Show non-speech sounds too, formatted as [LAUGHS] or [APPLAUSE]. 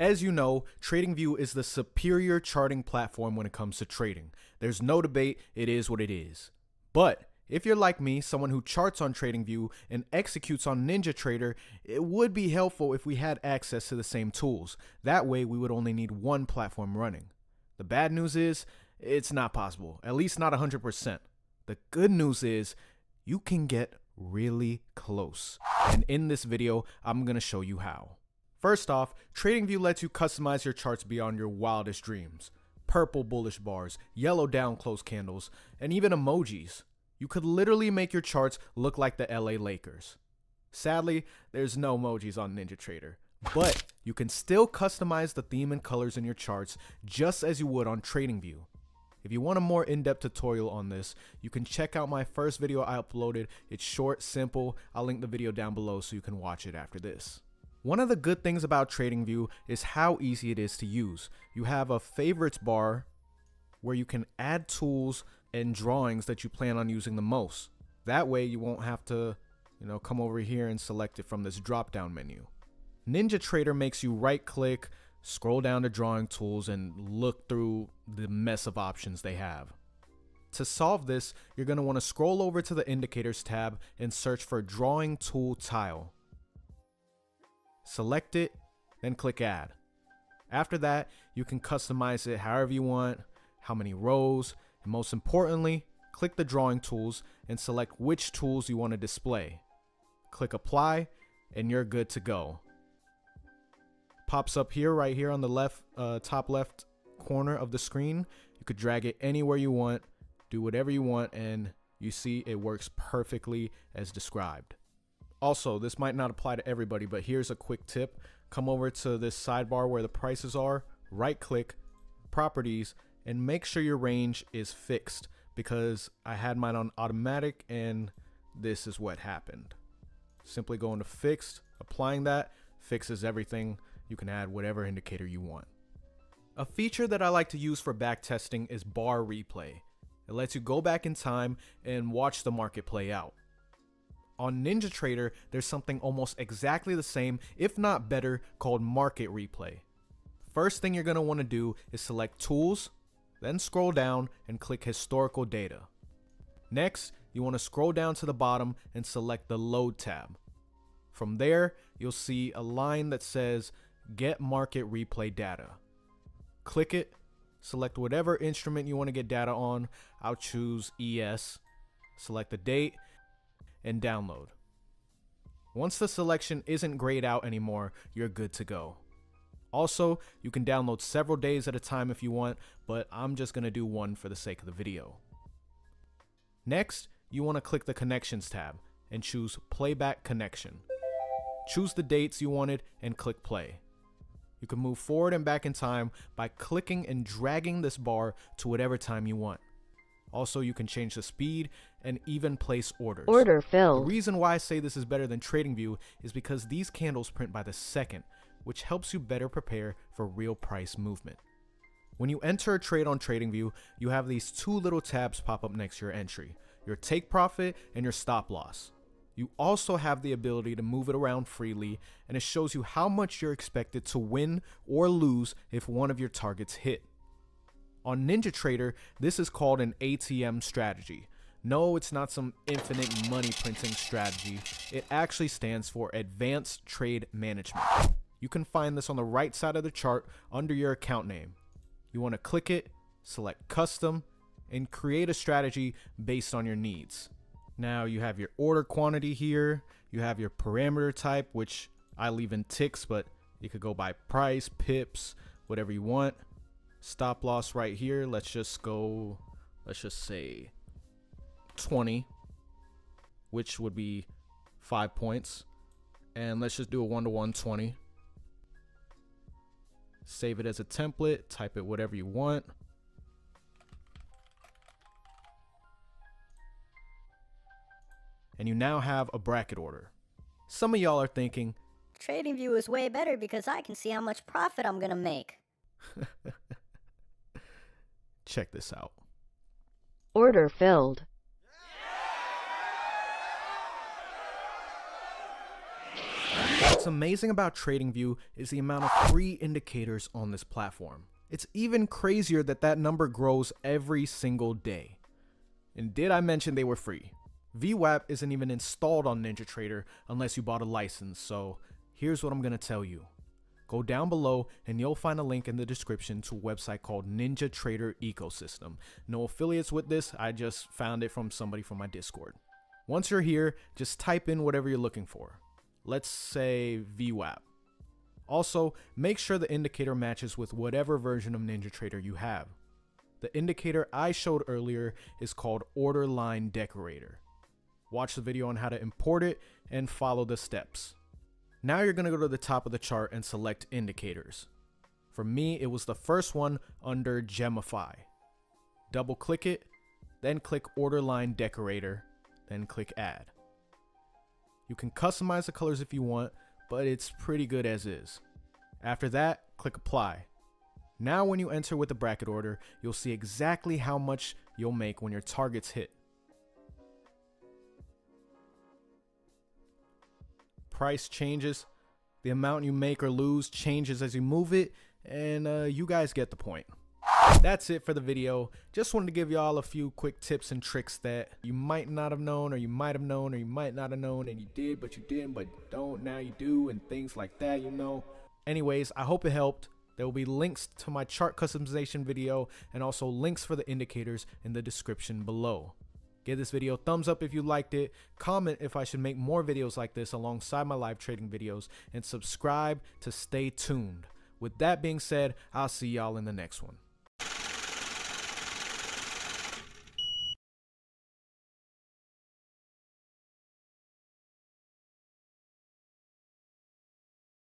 As you know, TradingView is the superior charting platform when it comes to trading. There's no debate, it is what it is. But if you're like me, someone who charts on TradingView and executes on NinjaTrader, it would be helpful if we had access to the same tools. That way, we would only need one platform running. The bad news is, it's not possible, at least not 100%. The good news is, you can get really close. And in this video, I'm to show you how. First off, TradingView lets you customize your charts beyond your wildest dreams. Purple bullish bars, yellow down close candles, and even emojis. You could literally make your charts look like the LA Lakers. Sadly, there's no emojis on NinjaTrader, but you can still customize the theme and colors in your charts just as you would on TradingView. If you want a more in-depth tutorial on this, you can check out my first video I uploaded. It's short, simple. I'll link the video down below so you can watch it after this. One of the good things about TradingView is how easy it is to use. You have a favorites bar where you can add tools and drawings that you plan on using the most. That way you won't have to, you know, come over here and select it from this drop down menu. NinjaTrader makes you right click, scroll down to drawing tools and look through the mess of options they have. To solve this, you're going to want to scroll over to the indicators tab and search for drawing tool tile select it, then click add. After that, you can customize it however you want, how many rows, and most importantly, click the drawing tools and select which tools you want to display. Click apply and you're good to go. Pops up here, right here on the left, uh, top left corner of the screen. You could drag it anywhere you want, do whatever you want, and you see it works perfectly as described. Also, this might not apply to everybody, but here's a quick tip. Come over to this sidebar where the prices are, right click, properties, and make sure your range is fixed because I had mine on automatic and this is what happened. Simply going to fixed, applying that fixes everything. You can add whatever indicator you want. A feature that I like to use for back testing is bar replay. It lets you go back in time and watch the market play out. On NinjaTrader, there's something almost exactly the same, if not better, called Market Replay. First thing you're going to want to do is select Tools, then scroll down and click Historical Data. Next, you want to scroll down to the bottom and select the Load tab. From there, you'll see a line that says Get Market Replay Data. Click it, select whatever instrument you want to get data on. I'll choose ES. Select the date and download. Once the selection isn't grayed out anymore, you're good to go. Also, you can download several days at a time if you want, but I'm just going to do one for the sake of the video. Next, you want to click the Connections tab and choose Playback Connection. Choose the dates you wanted and click play. You can move forward and back in time by clicking and dragging this bar to whatever time you want. Also, you can change the speed and even place orders. Order filled. The reason why I say this is better than TradingView is because these candles print by the second, which helps you better prepare for real price movement. When you enter a trade on TradingView, you have these two little tabs pop up next to your entry, your take profit and your stop loss. You also have the ability to move it around freely, and it shows you how much you're expected to win or lose if one of your targets hit. On NinjaTrader, this is called an ATM strategy. No, it's not some infinite money printing strategy. It actually stands for Advanced Trade Management. You can find this on the right side of the chart under your account name. You want to click it, select Custom, and create a strategy based on your needs. Now you have your order quantity here, you have your parameter type, which I leave in ticks, but you could go by price, pips, whatever you want stop loss right here. Let's just go let's just say 20 which would be five points. And let's just do a one to one 20 save it as a template. Type it whatever you want. And you now have a bracket order. Some of y'all are thinking TradingView is way better because I can see how much profit I'm gonna make. [LAUGHS] Check this out. Order filled. What's amazing about TradingView is the amount of free indicators on this platform. It's even crazier that that number grows every single day. And did I mention they were free? VWAP isn't even installed on NinjaTrader unless you bought a license, so here's what I'm gonna tell you. Go down below and you'll find a link in the description to a website called Ninja Trader Ecosystem. No affiliates with this, I just found it from somebody from my Discord. Once you're here, just type in whatever you're looking for. Let's say VWAP. Also, make sure the indicator matches with whatever version of NinjaTrader you have. The indicator I showed earlier is called Order Line Decorator. Watch the video on how to import it and follow the steps. Now you're going to go to the top of the chart and select indicators. For me, it was the first one under Gemify. Double click it, then click Order Line Decorator, then click Add. You can customize the colors if you want, but it's pretty good as is. After that, click Apply. Now when you enter with the bracket order, you'll see exactly how much you'll make when your targets hit. Price changes, the amount you make or lose changes as you move it, and uh, you guys get the point. That's it for the video. Just wanted to give y'all a few quick tips and tricks that you might not have known, or you might have known, or you might not have known, and you did, but you didn't, but don't, now you do, and things like that, you know. Anyways, I hope it helped. There will be links to my chart customization video and also links for the indicators in the description below. Give this video a thumbs up if you liked it, comment if I should make more videos like this alongside my live trading videos, and subscribe to stay tuned. With that being said, I'll see y'all in the next one.